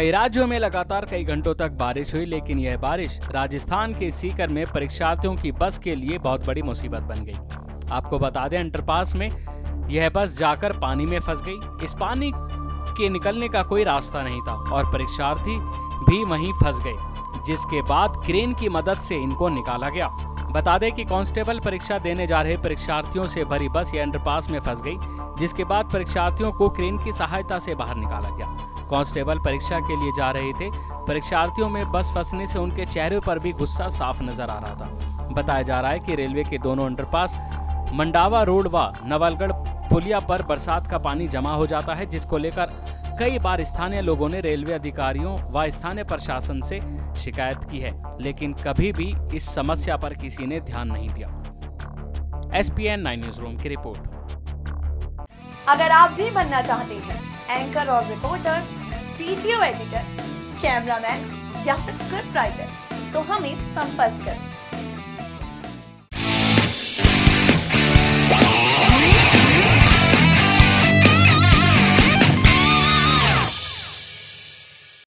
राज्यों में लगातार कई घंटों तक बारिश हुई, लेकिन यह बारिश राजस्थान के सीकर में परीक्षार्थियों की बस के लिए बहुत बड़ी मुसीबत बन गई। आपको बता दें, अंडरपास में यह बस जाकर पानी में फंस गई। इस पानी के निकलने का कोई रास्ता नहीं था और परीक्षार्थी भी वहीं फंस गए, जिसके बाद क्रेन की मदद से इनको निकाला गया। बता दें कि कांस्टेबल परीक्षा देने जा रहे परीक्षार्थियों से भरी बस ये अंडरपास में फंस गई, जिसके बाद परीक्षार्थियों को क्रेन की सहायता से बाहर निकाला गया। कांस्टेबल परीक्षा के लिए जा रहे थे, परीक्षार्थियों में बस फंसने से उनके चेहरे पर भी गुस्सा साफ़ नज़र आ रहा था। बताया जा रहा है कि रेलवे के दोनों अंडरपास, मंडावा रोड व नवलगढ़ पुलिया पर बरसात का पानी जमा हो जाता है, जिसको लेकर कई बार स्थानीय लोगों ने रेलवे अधिकारियों व स्थानीय प्रशासन से शिकायत की है, लेकिन कभी भी इस समस्या पर किसी ने ध्यान नहीं दिया। S P N nine news room की रिपोर्ट। अगर आप भी बनना चाहते हैं एंकर और रिपोर्टर वीडियो एडिटर कैमरामैन या फिर स्क्रिप्ट राइटर तो हमें संपर्क करें।